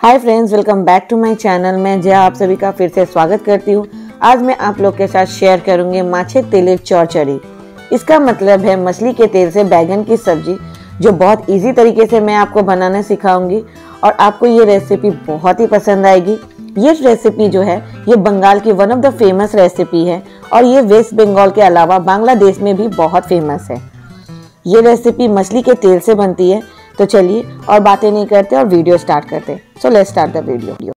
Hi friends, welcome back to my channel. मैं जया आप सभी का फिर से स्वागत करती हूँ। आज मैं आप लोग के साथ शेयर करूँगी माछे तेले चौचरी इसका मतलब है मछली के तेल से बैगन की सब्ज़ी, जो बहुत इजी तरीके से मैं आपको बनाना सिखाऊँगी और आपको ये रेसिपी बहुत ही पसंद आएगी। ये रेसिपी जो है, ये बंगाल की one of the famous recipe है और ये वेस्ट बंगाल के अलावा बांग्लादेश में भी बहुत फ़ेमस है। ये रेसिपी मछली के तेल से बनती है तो चलिए और बातें नहीं करते और वीडियो स्टार्ट करते so let's start the video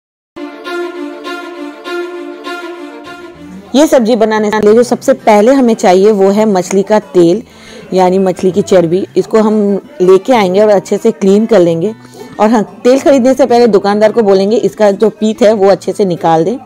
ये सब्ज़ी बनाने के लिए जो सबसे पहले हमें चाहिए वो है मछली का तेल, यानी मछली की चर्बी। इसको हम लेके आएँगे और अच्छे से क्लीन कर लेंगे। और हाँ तेल खरीदने से पहले दुकानदार को बोलेंगे, इसका जो पीत है वो अच्छे से निकाल दें।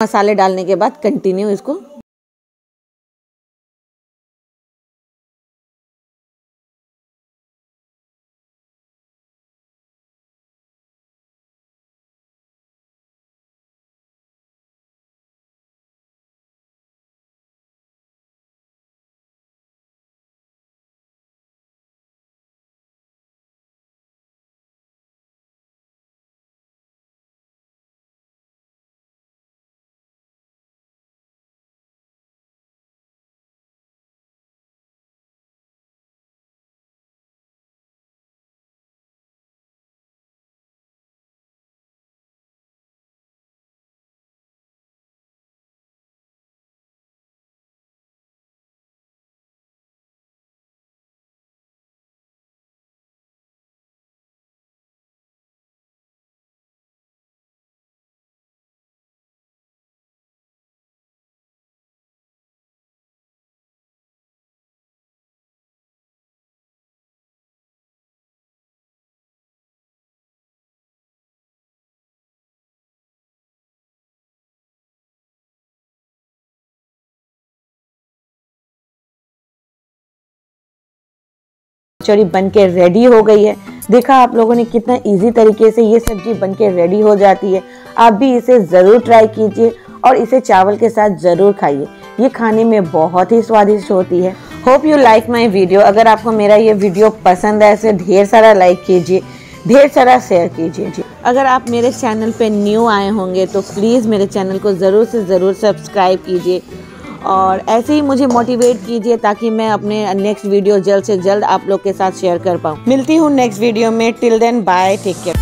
मसाले डालने के बाद कंटिन्यू इसको कचौड़ी बन के रेडी हो गई है। देखा आप लोगों ने कितना इजी तरीके से ये सब्ज़ी बन के रेडी हो जाती है। आप भी इसे ज़रूर ट्राई कीजिए और इसे चावल के साथ ज़रूर खाइए। ये खाने में बहुत ही स्वादिष्ट होती है। Hope you like my video अगर आपको मेरा ये वीडियो पसंद है इसे ढेर सारा लाइक कीजिए, ढेर सारा शेयर कीजिए जी। अगर आप मेरे चैनल पे न्यू आए होंगे तो प्लीज़ मेरे चैनल को ज़रूर से ज़रूर सब्सक्राइब कीजिए। और ऐसे ही मुझे मोटिवेट कीजिए ताकि मैं अपने नेक्स्ट वीडियो जल्द से जल्द आप लोग के साथ शेयर कर पाऊँ। मिलती हूँ नेक्स्ट वीडियो में। Till then bye take care